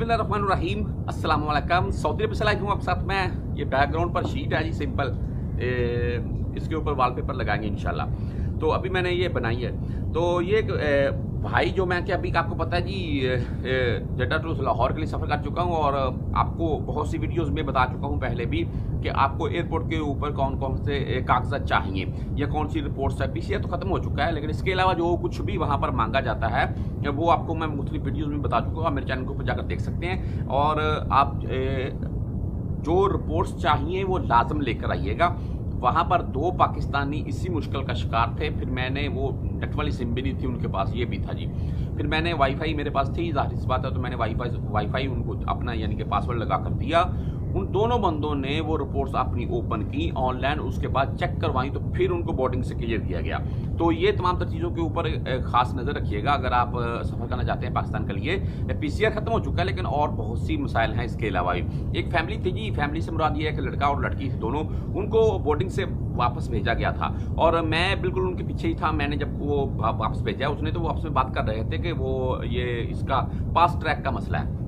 अस्सलाम वालेकुम सऊदी अरब से लाइक हूँ आप साथ में। ये बैकग्राउंड पर शीट है जी सिंपल ए, इसके ऊपर वॉलपेपर लगाएँगे इंशाल्लाह। तो अभी मैंने ये बनाई है। तो ये भाई जो मैं क्या अभी आपको पता है जी जड्डा टू लाहौर के लिए सफ़र कर चुका हूँ और आपको बहुत सी वीडियोस में बता चुका हूँ पहले भी कि आपको एयरपोर्ट के ऊपर कौन कौन से कागजात चाहिए या कौन सी रिपोर्ट्स है पीसीआर तो ख़त्म हो चुका है, लेकिन इसके अलावा जो कुछ भी वहाँ पर मांगा जाता है, वो आपको मैं मुख्तलिफ़ वीडियोज़ में बता चुका हूँ। आप मेरे चैनल के ऊपर जाकर देख सकते हैं और आप जो रिपोर्ट्स चाहिए वो लाजम लेकर आइएगा। वहाँ पर दो पाकिस्तानी इसी मुश्किल का शिकार थे। फिर मैंने वो नेट वाली सिम भी नहीं थी उनके पास, ये भी था जी। फिर मैंने वाईफाई मेरे पास थी, ज़ाहिर सी बात है तो मैंने वाईफाई वाईफाई उनको अपना यानी कि पासवर्ड लगा कर दिया। उन दोनों बंदों ने वो रिपोर्ट्स अपनी ओपन की ऑनलाइन उसके बाद चेक करवाई तो फिर उनको बोर्डिंग से क्लियर किया गया। तो ये तमाम तर चीज़ों के ऊपर खास नज़र रखिएगा। अगर आप सफ़र करना चाहते हैं पाकिस्तान के लिए पीसीआर खत्म हो चुका है, लेकिन और बहुत सी मसाइल हैं इसके अलावा भी। एक फैमिली थी जी फैमिली से मुराद ये है कि लड़का और लड़की दोनों, उनको बोर्डिंग से वापस भेजा गया था। और मैं बिल्कुल उनके पीछे ही था। मैंने जब वो वापस भेजा, उसने तो वो आपस में बात कर रहे थे कि वो ये, इसका पास ट्रैक का मसला है।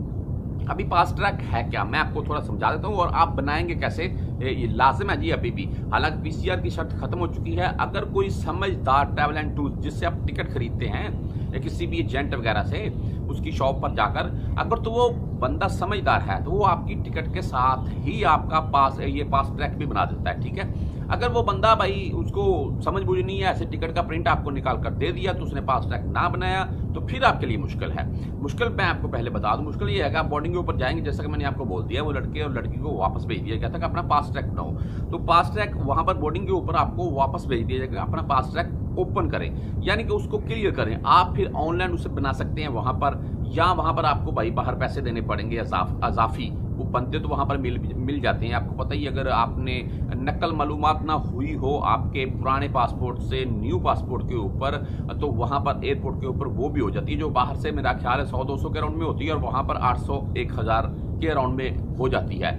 अभी पास ट्रैक है क्या? मैं आपको थोड़ा समझा देता हूँ और आप बनाएँगे कैसे? ये लाजिम है जी अभी भी। हालाँकि पीसीआर की शर्त खत्म हो चुकी है। अगर कोई समझदार ट्रैवल एंड टूर जिससे आप टिकट खरीदते हैं या किसी भी एजेंट वगैरह से उसकी शॉप पर जाकर, अगर तो वो बंदा समझदार है तो वो आपकी टिकट के साथ ही आपका पास, ये पास ट्रैक भी बना देता है, ठीक है? अगर वो बंदा भाई उसको समझ बुझ नहीं है, ऐसे टिकट का प्रिंट आपको निकाल कर दे दिया तो उसने पास ट्रैक ना बनाया तो फिर आपके लिए मुश्किल है। मुश्किल मैं आपको पहले बता दूँ, मुश्किल ये है कि आप बोर्डिंग के ऊपर जाएँगे, जैसा कि मैंने आपको बोल दिया, वो लड़के और लड़की को वापस भेज दिया गया था कि अपना पास ट्रैक बनाओ। तो पास ट्रैक वहाँ पर बोर्डिंग के ऊपर आपको वापस भेज दिया जाएगा अपना पास ट्रैक ओपन करें, यानी कि उसको क्लियर करें। आप फिर ऑनलाइन उसे बना सकते हैं वहाँ पर, या वहाँ पर आपको भाई बाहर पैसे देने पड़ेंगे, अजाफी वो बनते तो वहाँ पर मिल मिल जाते हैं। आपको पता ही अगर आपने नकल मालूम ना हुई हो आपके पुराने पासपोर्ट से न्यू पासपोर्ट के ऊपर तो वहाँ पर एयरपोर्ट के ऊपर वो भी हो जाती है, जो बाहर से मेरा ख्याल है सौ दो सौ के अराउंड में होती है, और वहाँ पर आठ सौ, एक हज़ार के अराउंड में हो जाती है।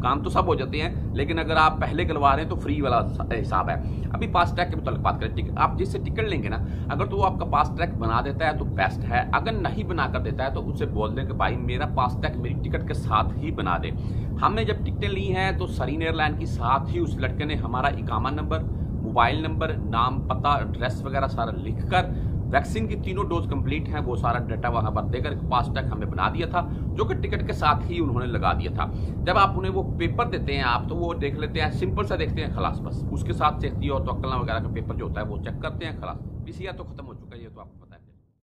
काम तो सब हो जाते हैं, लेकिन अगर आप पहले करवा रहे हैं तो फ्री वाला हिसाब है। अभी फास्ट ट्रैक के मुताबिक बात करें आप जिससे टिकट लेंगे ना, अगर तो वो आपका फास्ट ट्रैक बना देता है तो बेस्ट है। अगर नहीं बना कर देता है तो उससे बोल दें कि भाई, मेरा फास्ट ट्रैक मेरी टिकट के साथ ही बना दे। हमने जब टिकटें ली हैं तो सरीन एयरलाइन के साथ ही उस लड़के ने हमारा इकामा नंबर मोबाइल नंबर नाम, पता एड्रेस वगैरह सारा लिख कर वैक्सीन की तीनों डोज कंप्लीट है, वो सारा डाटा वहाँ पर देकर फास्टैग हमें बना दिया था, जो कि टिकट के साथ ही उन्होंने लगा दिया था। जब आप उन्हें वो पेपर देते हैं आप तो वो देख लेते हैं, सिंपल सा देखते हैं, खलास बस। उसके साथ सेफ्टी और तो वगैरह का पेपर जो होता है, वो चेक करते हैं, खलास। पीसीआर तो खत्म हो चुका है, ये तो आप